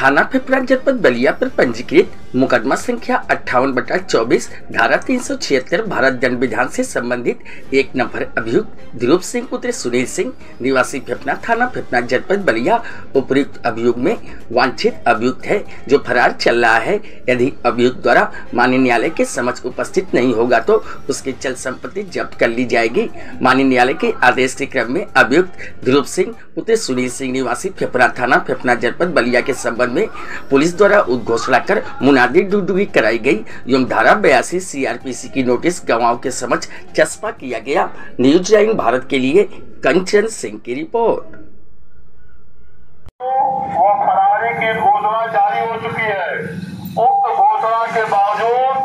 थाना पिपरा जनपद बलिया पर पंजीकृत मुकदमा संख्या अट्ठावन बटा चौबीस, धारा तीन सौ छिहत्तर, भारत दंड विधान से संबंधित एक नंबर अभियुक्त ध्रुव सिंह, पुत्र सुनील सिंह, निवासी फिपना थाना फिपना जनपद बलिया उपयुक्त अभियुक्त में वांछित अभियुक्त है, जो फरार चल रहा है। यदि अभियुक्त द्वारा मान्य न्यायालय के समझ उपस्थित नहीं होगा तो उसकी चल संपत्ति जब्त कर ली जाएगी। मान्य न्यायालय के आदेश के क्रम में अभियुक्त ध्रुव सिंह, पुत्र सुनील सिंह, निवासी फिपना थाना फिपना जनपद बलिया के संबंध में पुलिस द्वारा उद्घोषणा कर मुनादी डुगडुगी कराई गई। एवं धारा बयासी सीआरपीसी की नोटिस गवाहों के समक्ष चस्पा किया गया। न्यूज़ लाइन भारत के लिए कंचन सिंह की रिपोर्ट। घोषणा जारी हो चुकी है। घोषणा के बावजूद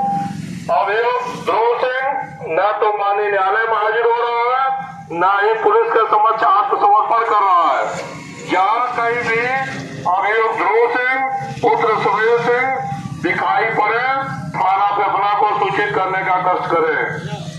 न तो माननीय न्यायालय में हाजिर हो रहा है, न ही पुलिस के समक्ष आत्मसमर्पण पुत्र सुबीर सिंह दिखाई पड़े थाना फेफड़ा को सूचित करने का कष्ट करें।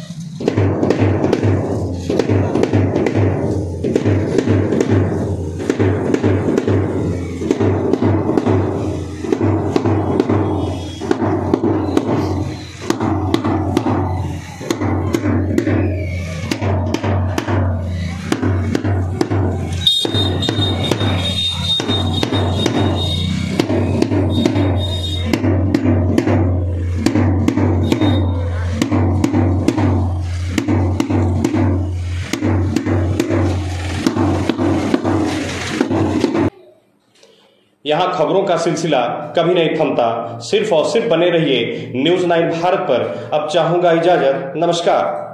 यहाँ खबरों का सिलसिला कभी नहीं थमता। सिर्फ़ और सिर्फ़ बने रहिए न्यूज़ नाइन भारत पर। अब चाहूँगा इजाज़त। नमस्कार।